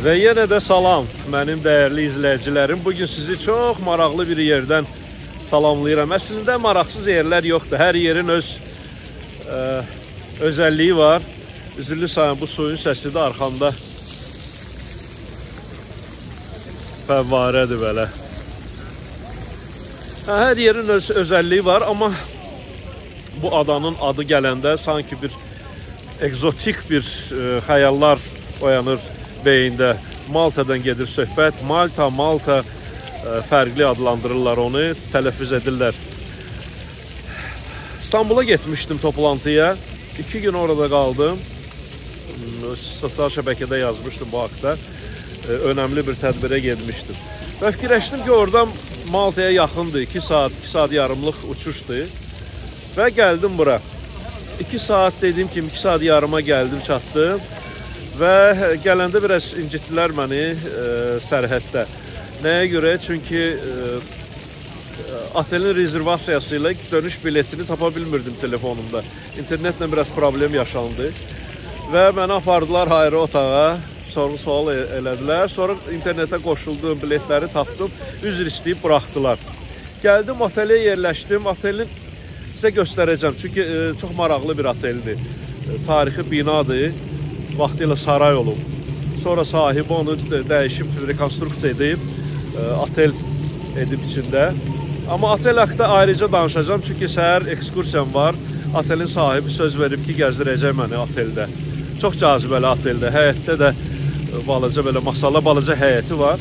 Və yenə də salam mənim dəyərli izləyicilərim. Bu gün sizi çox maraqlı bir yerdən salamlayıram. Əslində maraqsız yerlər yoxdur. Hər yerin öz ə, özəlliyi var. Üzürlü sayın bu suyun səsi də arxamda fəvvarədir belə. Hə, hər yerin öz özəlliyi var, amma bu adanın adı gələndə sanki bir egzotik bir ə, xəyallar oyanır beyində. Maltadan gedir söhbət. Malta, Malta ə, fərqli adlandırırlar onu, tələffüz edirlər. İstanbula getmişdim toplantıya. 2 gün orada qaldım. Sosial şəbəkədə yazmışdım bu haqda. Önəmli bir tədbirə getmişdim. Və fikirləşdim ki, oradan Maltaya yaxındır. 2 saat, 2 saat yarımlıq uçuşdur. Və gəldim bura. 2 saat dediyim kimi 2 saat yarıma gəldim, çatdım. Və gələndə biraz incitdilər məni e, sərhəddə. Nəyə görə? Çünki e, otelin rezervasiyası ilə dönüş biletini tapa bilmirdim telefonumda. İnternetlə biraz problem yaşandı. Və məni apardılar ayrı otağa, sorğu-sual elədilər. Sonra internetə qoşuldum, biletləri tapdım, üzr istəyib buraxdılar. Gəldim otelə yerləşdim. Otelin sizə göstərəcəm. Çünki e, çox maraqlı bir oteldir. E, tarixi binadır. Vaxtilə saray olub. Sonra sahibi onu dəyişib, rekonstruksiya edib, e, otel edib içində. Amma otel haqqında ayrıca danışacağam. Çünki səhər ekskursiyam var. Otelin sahibi söz verib ki, gəzdirəcək məni oteldə. Çox cazibəli oteldə. Həyətdə də e, balaca belə masala balaca həyəti var.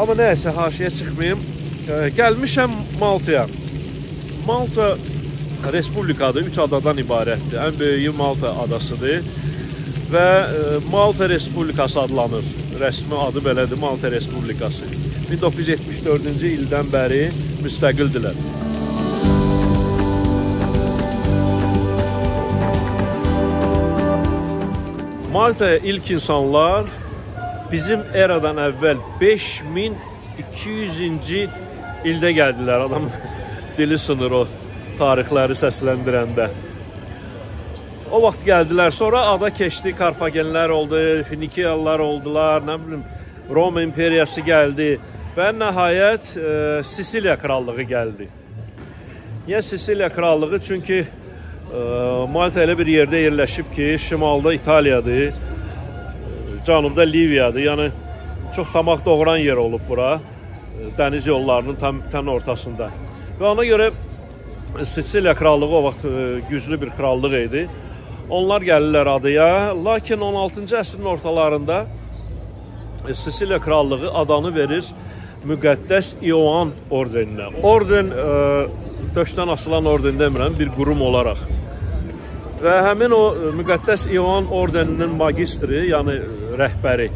Amma nəyəsə haşiyə çıxmayım. E, gəlmişəm Maltaya. Malta respublikadır, 3 adadan ibarətdir. Ən böyüyü Malta adasıdır və e, Malta Respublikası adlanır. Rəsmi adı belədir, Malta Respublikası. 1974-cü ildən bəri müstəqildilər. Maltaya ilk insanlar bizim eradan əvvəl 5200-cü ildə gəldilər. Adam dili sınır o tarixləri səsləndirəndə. O vaxt gəldilər. Sonra ada keçdi, Karfagenlər oldu, Finikiyalılar oldular, nə bilim Roma imperiyası gəldi və nəhayət e, Sisiliya krallığı gəldi. Niyə Sisiliya krallığı? Çünki e, Malta elə bir yerdə yerləşib ki, şimalda İtaliyadır, cənubda Liviyadır. Yəni çox tamaq doğuran yer olub bura, e, dəniz yollarının tam tən ortasında. Və ona görə Sisiliya krallığı o vaxt e, güclü bir krallıq idi. Onlar gəlirlər adaya, lakin 16-cı əsrin ortalarında e, Sisiliya krallığı adanı verir müqəddəs İoan ordeninə. Orden ə, e, döşdən asılan orden demirəm, bir qurum olaraq. Və həmin o müqəddəs İoan ordeninin magistri, yəni rəhbəri,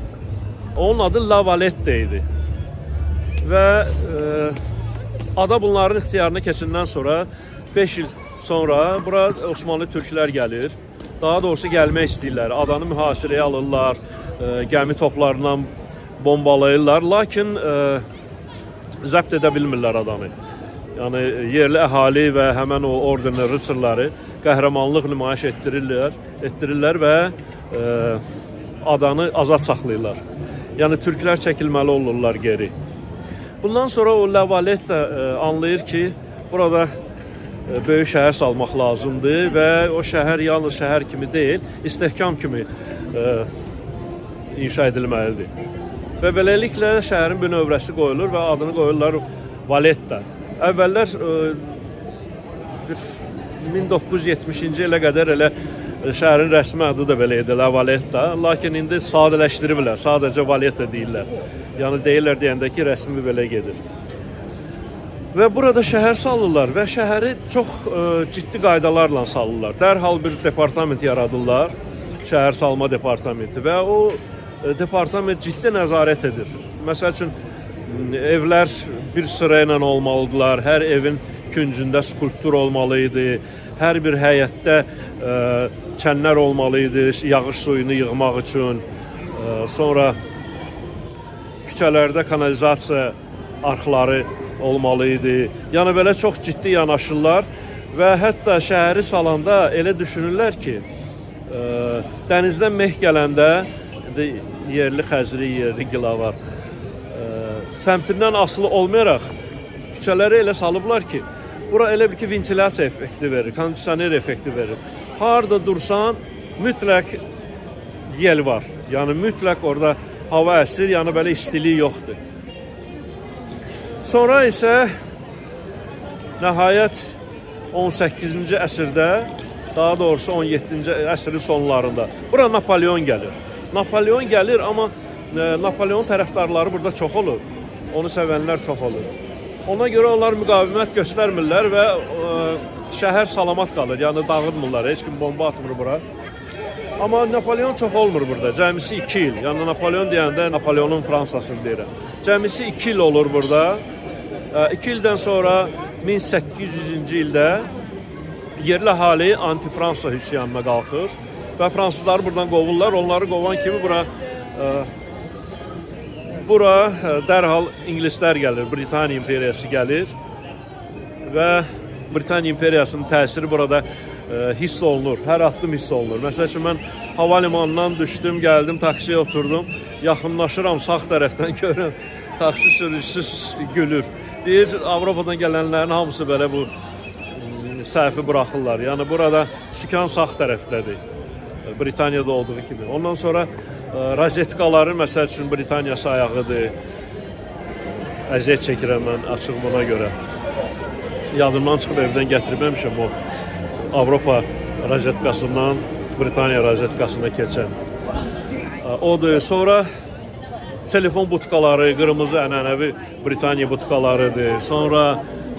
onun adı Lavalette idi. Və ə, ada bunların ixtiyarına keçindən sonra 5 il sonra bura Osmanlı türklər gəlir. Daha doğrusu gəlmək istəyirlər. Adanı mühasirəyə alırlar, ə, e, gəmi toplarından bombalayırlar, lakin ə, e, zəbt edə bilmirlər adanı. Yəni yerli əhali və həmən o ordenin rıçırları qəhrəmanlıq nümayiş etdirirlər, etdirirlər və ə, e, adanı azad saxlayırlar. Yəni türklər çəkilməli olurlar geri. Bundan sonra o Ləvalet də ə, anlayır ki, burada böyük şəhər salmaq lazımdır və o şəhər yalnız şəhər kimi deyil, istehkam kimi ə, e, inşa edilməlidir. Və beləliklə şəhərin bünövrəsi qoyulur və adını qoyurlar Valetta. Əvvəllər ə, e, bir 1970-ci ilə qədər elə şəhərin rəsmi adı da belə idi, La Valetta, lakin indi sadələşdiriblər, sadəcə Valetta deyirlər. Yəni deyirlər deyəndə ki, rəsmi belə gedir. Və burada şəhər salırlar və şəhəri çox ə, e, ciddi qaydalarla salırlar. Dərhal bir departament yaradırlar, şəhər salma departamenti və o ə, e, departament ciddi nəzarət edir. Məsəl üçün evlər bir sıra ilə olmalıdılar. Hər evin küncündə skulptur olmalı idi. Hər bir həyətdə ə, e, çənlər olmalı idi yağış suyunu yığmaq üçün. Ə, sonra küçələrdə kanalizasiya arxları olmalı idi. Yəni belə çox ciddi yanaşırlar və hətta şəhəri salanda elə düşünürlər ki, ə, e, dənizdən meh gələndə yerli xəzri, yerli gilavar. E, səmtindən asılı olmayaraq küçələri elə salıblar ki, bura elə bir ki, ventilyasiya effekti verir, kondisioner effekti verir. Harda dursan, mütləq yel var. Yəni mütləq orada hava əsir, yəni belə istilik yoxdur. Sonra isə nəhayət 18-ci əsrdə, daha doğrusu 17-ci əsrin sonlarında bura Napoleon gəlir. Napoleon gəlir, amma e, Napoleon tərəfdarları burada çox olur. Onu sevənlər çox olur. Ona görə onlar müqavimət göstərmirlər və ə, e, şəhər salamat qalır. Yəni dağıtmırlar, heç kim bomba atmır bura. Amma Napoleon çox olmur burada. Cəmisi 2 il. Yəni Napoleon deyəndə Napoleonun Fransasını deyirəm. Cəmisi 2 il olur burada. 2 ildən sonra 1800-cü ildə yerli əhali anti-Fransa üsyanına qalxır və fransızları buradan qovurlar. Onları qovan kimi bura ə, bura ə, dərhal ingilislər gəlir, Britaniya imperiyası gəlir və Britaniya imperiyasının təsiri burada ə, hiss olunur. Hər addım hiss olunur. Məsəl üçün mən hava limanından düşdüm, gəldim, taksiyə oturdum. Yaxınlaşıram sağ tərəfdən görürəm taksi sürücüsü gülür. Deyir, Avropadan gələnlərin hamısı belə bu səhvi buraxırlar. Yəni burada sükan sağ tərəfdədir. Britaniyada olduğu kimi. Ondan sonra ə, rozetkaları məsəl üçün Britaniya sayağıdır. Əziyyət çəkirəm mən açıq buna görə. Yadımdan çıxıb evdən gətirməmişəm o Avropa rozetkasından Britaniya rozetkasına keçən. Odur. Sonra telefon butkaları, qırmızı ənənəvi Britaniya butkalarıdır. Sonra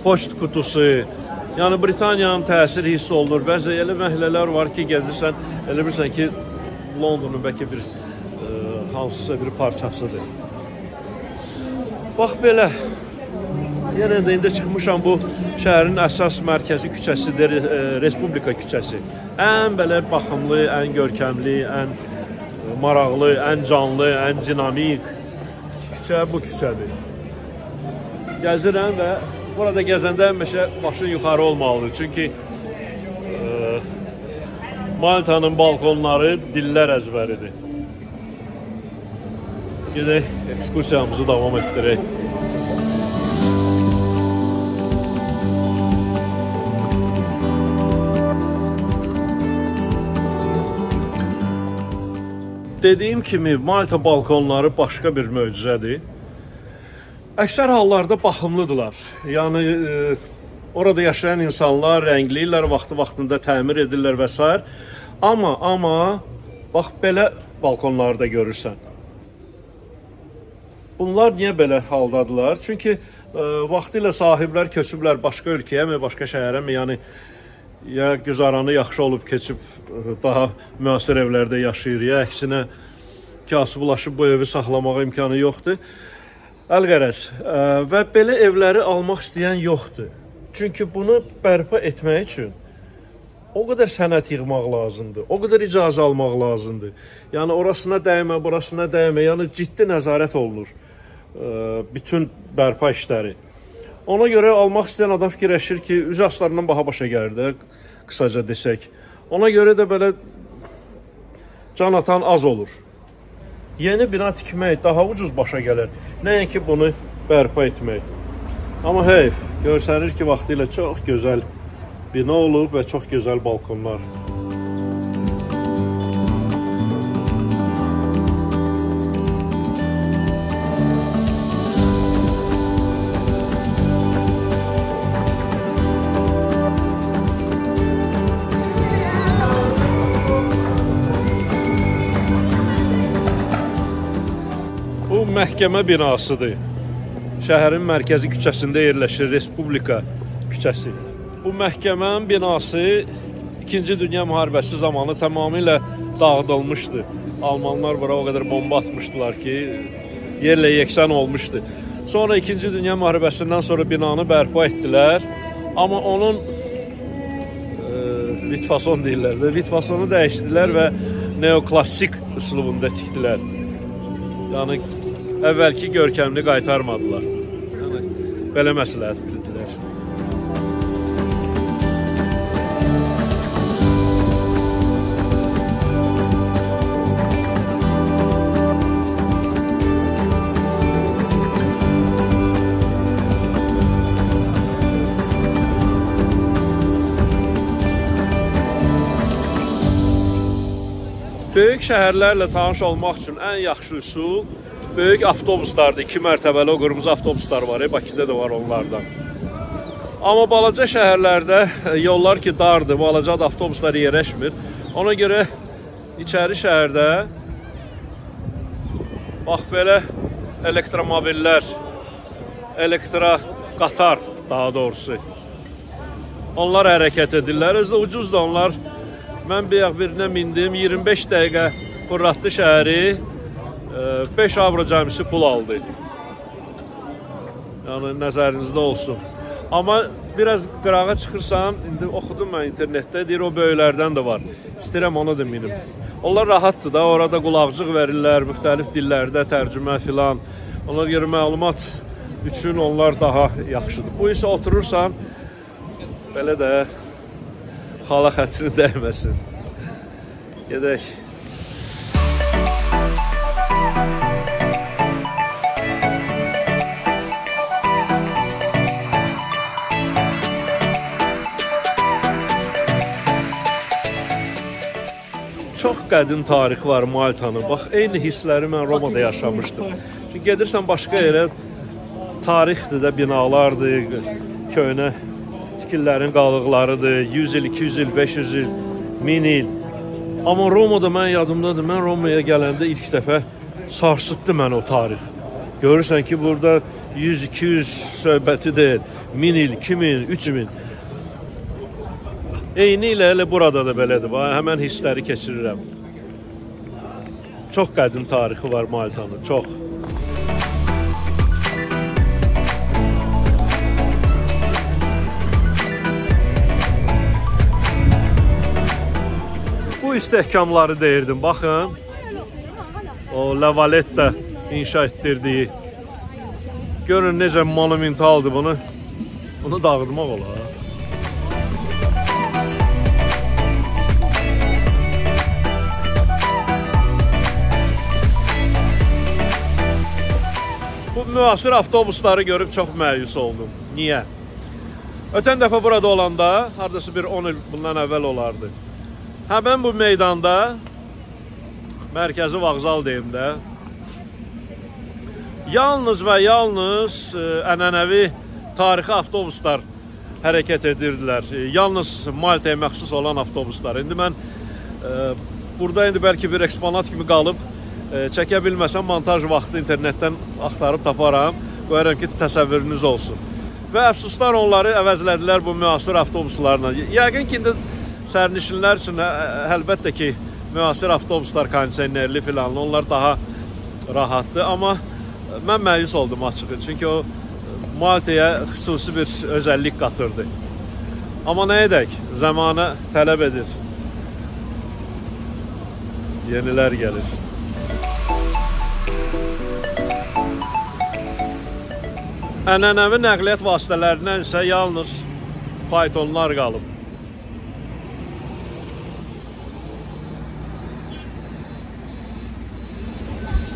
poçt qutusu, Yəni Britaniyanın təsiri hiss olunur. Bəzi elə məhəllələr var ki, gəzirsən, elə bilirsən ki, Londonun bəlkə bir ə, hansısa bir parçasıdır. Bax belə. Yenə də indi çıxmışam bu şəhərin əsas mərkəzi küçəsidir, ə, Respublika küçəsi. Ən belə baxımlı, ən görkəmli, ən maraqlı, ən canlı, ən dinamik küçə bu küçədir. Gəzirəm və Burada gəzəndə həmişə başın yuxarı olmalıdır. Çünki e, Maltanın balkonları dillər əzbəridir. Gedək ekskursiyamızı davam etdirək. Dediyim kimi Malta balkonları başqa bir möcüzədir. Əksər hallarda baxımlıdırlar. Yəni e, orada yaşayan insanlar rəngləyirlər, vaxtı-vaxtında təmir edirlər və s. Amma amma bax belə balkonlarda görürsən. Bunlar niyə belə haldadılar? Çünki e, vaxtı ilə sahiblər köçüblər başqa ölkəyəmi, başqa şəhərəmi, yəni ya güzaranı yaxşı olub keçib e, daha müasir evlərdə yaşayır, ya əksinə kasıblaşıb bu evi saxlamağa imkanı yoxdur. Əlqərəz və belə evləri almaq istəyən yoxdur. Çünki bunu bərpa etmək üçün o qədər sənəd yığmaq lazımdır. O qədər icazə almaq lazımdır. Yəni orasına dəymə, burasına dəymə, yəni ciddi nəzarət olunur bütün bərpa işləri. Ona görə almaq istəyən adam fikirləşir ki, üz aslarından baha başa gəlir də, qısaca desək. Ona görə də belə can atan az olur. Yeni bina tikmək daha ucuz başa gəlir, nəinki bunu bərpa etmək. Amma heyf, göstərir ki, vaxtilə çox gözəl bina olub və çox gözəl balkonlar. Məhkəmə binasıdır. Şəhərin mərkəzi küçəsində yerləşir Respublika küçəsi. Bu məhkəmənin binası 2-ci Dünya müharibəsi zamanı tamamilə dağıdılmışdı. Almanlar bura o qədər bomba atmışdılar ki, yerlə yeksan olmuşdu. Sonra 2-ci Dünya müharibəsindən sonra binanı bərpa etdilər. Amma onun e, vitfason deyirlər də, vitfasonu dəyişdilər və neoklassik üslubunda tikdilər. Yəni əvvəlki görkəmli qaytarmadılar. Yəni, belə məsləhət bildilər. Böyük şəhərlərlə tanış olmaq üçün ən yaxşı üsul böyük avtobuslardır. 2 mərtəbəli o qırmızı avtobuslar var, e, Bakıda da var onlardan. Amma balaca şəhərlərdə e, yollar ki dardır, balaca da avtobuslar yerləşmir. Ona görə içəri şəhərdə bax belə elektromobillər, elektra qatar daha doğrusu. Onlar hərəkət edirlər. Özü ucuz da onlar Mən bir birinə mindim, 25 dəqiqə fırlatdı şəhəri, 5 e, avro cəmisi pul aldı. Yəni nəzərinizdə olsun. Amma biraz qırağa çıxırsan, indi oxudum mən internetdə, deyir o böyüklərdən də var. İstəyirəm onu da minim. Onlar rahatdır da, orada qulaqcıq verirlər, müxtəlif dillərdə tərcümə filan. Ona görə məlumat üçün onlar daha yaxşıdır. Bu isə oturursan, belə də xala xətrini dəyməsin. Gedək. Çox qədim tarixi var Maltanın. Bax, eyni hissləri mən Romada yaşamışdım. Çünki gedirsən başqa yerə tarixdir də binalardır, köhnə tikililərin qalıqlarıdır. 100 il, 200 il, 500 il, 1000 il. Amma Romada mən yadımdadır. Mən Romaya gələndə ilk dəfə sarsıtdı mən o tarix. Görürsən ki, burada 100-200 söhbəti deyil. 1000 il, 2000, 3000. Eyni ilə elə burada da belədir. Həmən hissləri keçirirəm. Çox qədim tarixi var Maltanın, çox. bu istehkamları deyirdim. Baxın. O Lavaletta inşa etdirdiyi. Görün necə monumentaldır bunu. Bunu dağıtmaq olar. Bu müasir avtobusları görüb çox məyus oldum. Niyə? Ötən dəfə burada olanda, hardasa bir 10 il bundan əvvəl olardı. Həmən bu meydanda mərkəzi vağzal deyim də yalnız və yalnız ə, e, ənənəvi tarixi avtobuslar hərəkət edirdilər. E, yalnız Maltaya məxsus olan avtobuslar. İndi mən ə, e, burada indi bəlkə bir eksponat kimi qalıb ə, çəkə bilməsəm montaj vaxtı internetdən axtarıb taparam. Qoyaram ki, təsəvvürünüz olsun. Və əfsuslar onları əvəzlədilər bu müasir avtobuslarla. Yəqin ki, indi sərnişinlər üçün əlbəttə ki, müasir avtobuslar kondisionerli filanlı, onlar daha rahatdır, amma mən məyus oldum açığı, çünki o Maltaya xüsusi bir özəllik qatırdı. Amma nə edək, zamanı tələb edir. Yenilər gəlir. Ənənəvi nəqliyyat vasitələrindən isə yalnız faytonlar qalıb.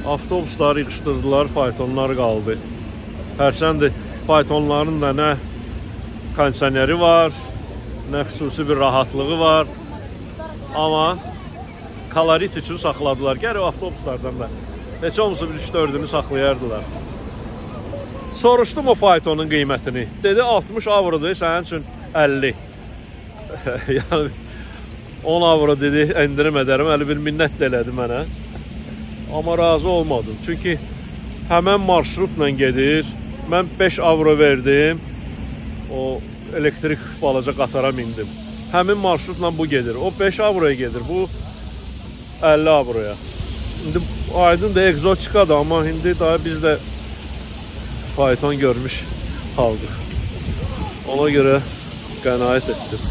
avtobusları yığışdırdılar, faytonlar qaldı. Hərçəndir, faytonların da nə kondisioneri var, nə xüsusi bir rahatlığı var. Amma kalorit üçün saxladılar. Gəri avtobuslardan da heç olmasa bir 3-4-ünü saxlayardılar. Soruşdum o faytonun qiymətini. Dedi 60 avrodur, sənin üçün 50. yəni 10 avro dedi, endirim edərəm. Əli bir minnət də elədi mənə. Amma razı olmadım. Çünki həmən marşrutla gedir. Mən 5 avro verdim. O elektrik balaca qatara mindim. Həmin marşrutla bu gedir. O 5 avroya gedir. Bu 50 avroya. İndi aydın da egzotikadır, amma indi daha biz də fayton görmüş haldıq. Ona görə qənaət etdim.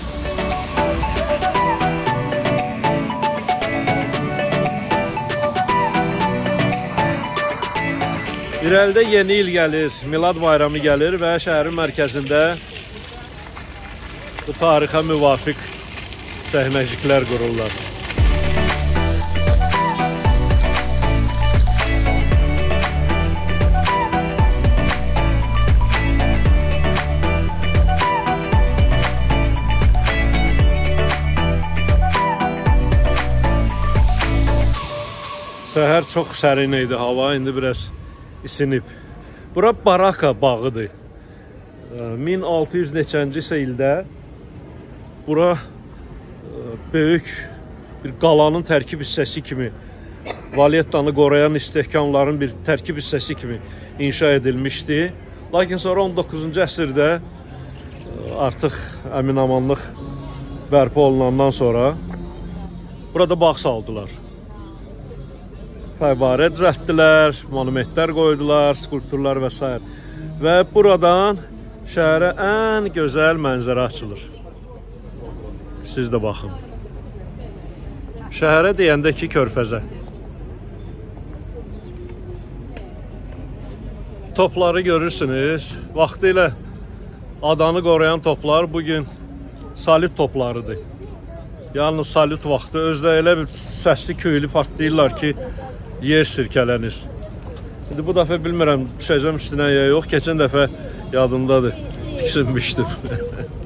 İrəlidə yeni il gəlir, Milad bayramı gəlir və şəhərin mərkəzində bu tarixə müvafiq səhnəciklər qururlar. Səhər çox sərin idi hava, indi biraz isinib. Bura Baraka bağıdır. 1600 neçənci isə ildə bura böyük bir qalanın tərkib hissəsi kimi Valettanı qoruyan istehkamların bir tərkib hissəsi kimi inşa edilmişdi. Lakin sonra 19-cu əsrdə artıq əminamanlıq bərpa olunandan sonra burada bağ saldılar. Fəvvarə düzəltdilər, monumentlər qoydular, skulpturlar və s. Və buradan şəhərə ən gözəl mənzərə açılır. Siz də baxın. Şəhərə deyəndə ki, körfəzə. Topları görürsünüz. Vaxtı ilə adanı qoruyan toplar bugün salit toplarıdır. Yalnız salit vaxtı özdə elə bir səsli köylü partlayırlar ki, yer sirkələnir. İndi bu dəfə bilmirəm düşəcəm üstünə ya yox. Keçən dəfə yadımdadır. Tiksinmişdim.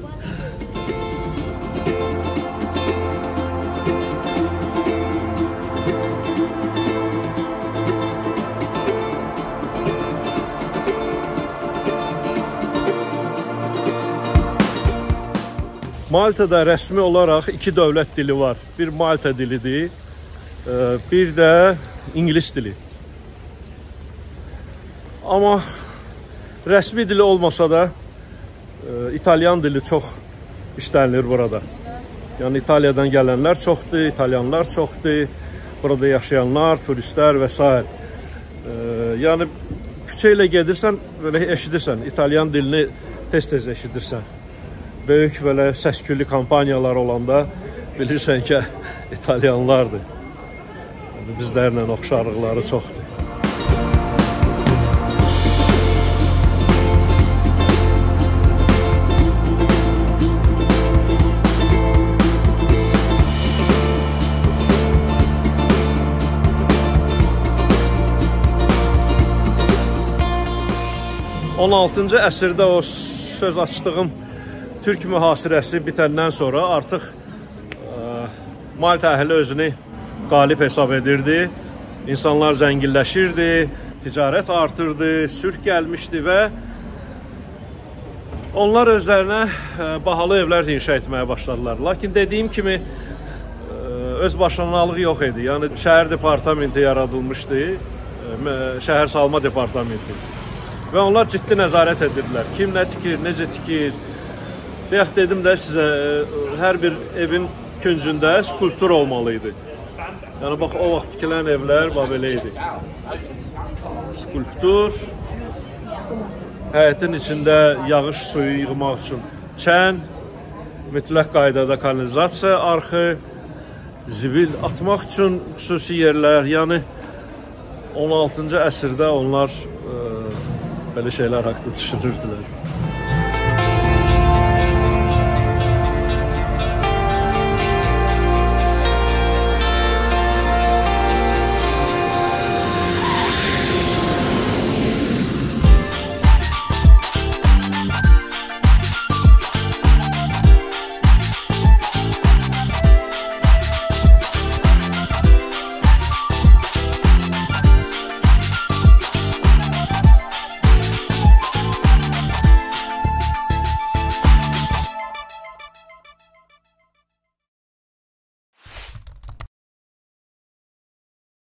Maltada rəsmi olaraq iki dövlət dili var. Bir Malta dilidir, bir də ingilis dili. Amma rəsmi dili olmasa da e, İtalyan dili çox işlənilir burada. Yəni İtaliyadan gələnlər çoxdur, İtalyanlar çoxdur, burada yaşayanlar, turistlər və s. Yəni küçə ilə gedirsən, belə eşidirsən, İtalyan dilini tez-tez eşidirsən böyük belə səsküllü kampaniyalar olanda bilirsən ki, İtalyanlardır. Yəni, bizlərlə oxşarlıqları çoxdur. On altıncı əsrdə o söz açdığım Türk mühasirəsi bitəndən sonra artıq ə, Malta əhli özünü qalib hesab edirdi. İnsanlar zənginləşirdi, ticarət artırdı, sülh gəlmişdi və onlar özlərinə ə, bahalı evlər inşa etməyə başladılar. Lakin dediyim kimi ə, öz başlanalıq yox idi. Yəni şəhər departamenti yaradılmışdı, ə, şəhər salma departamenti. Və onlar ciddi nəzarət edirdilər. Kim nə tikir, necə tikir, Bayaq dedim də sizə, e, hər bir evin küncündə skulptur olmalı idi. Yəni bax o vaxt tikilən evlər bax belə idi. Skulptur həyətin içində yağış suyu yığmaq üçün çən, mütləq qaydada kanalizasiya arxı, zibil atmaq üçün xüsusi yerlər, yəni 16-cı əsrdə onlar ə, e, belə şeylər haqqında düşünürdülər.